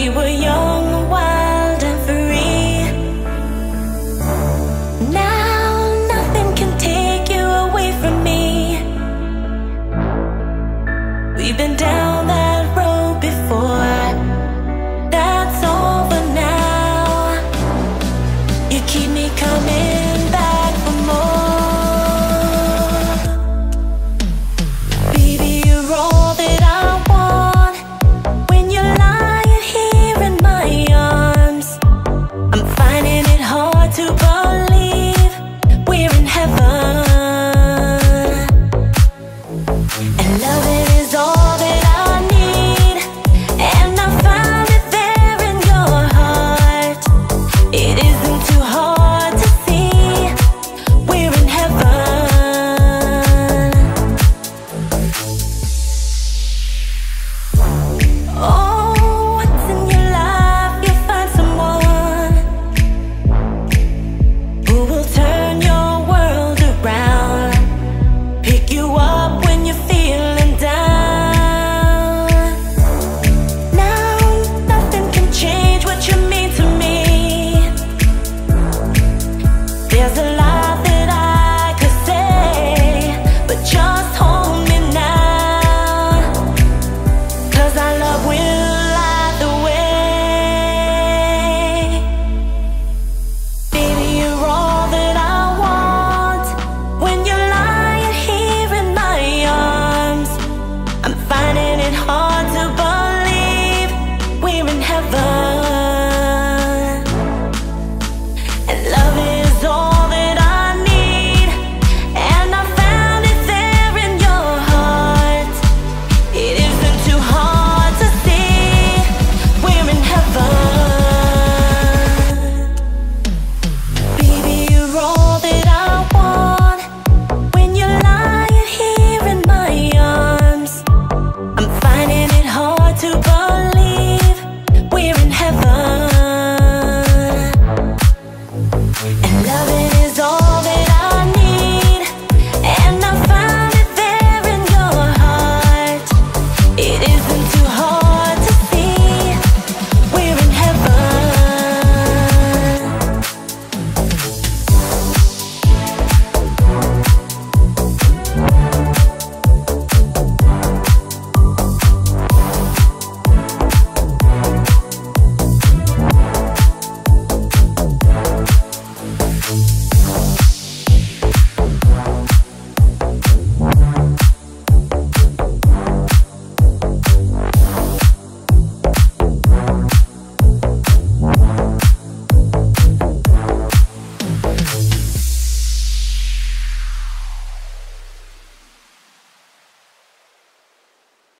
we were young.